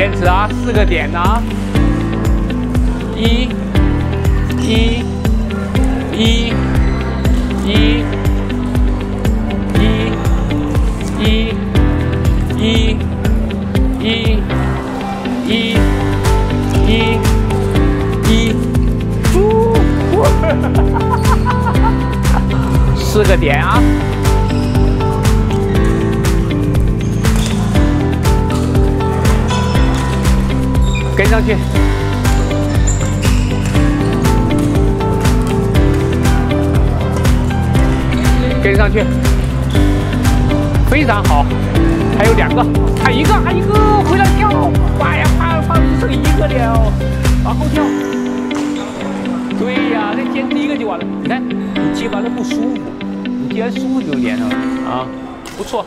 坚持啊，四个点啊，一，一，一，一，一，一，一，一，一，一，一，呜，四个点啊。跟上去，跟上去，非常好，还有两个，还一个，还一个，回来跳，哇呀，怕怕只剩一个了，往后跳。对呀，那坚持一个就完了。你看，你接完了不舒服，你接完舒服就连上了。啊，不错。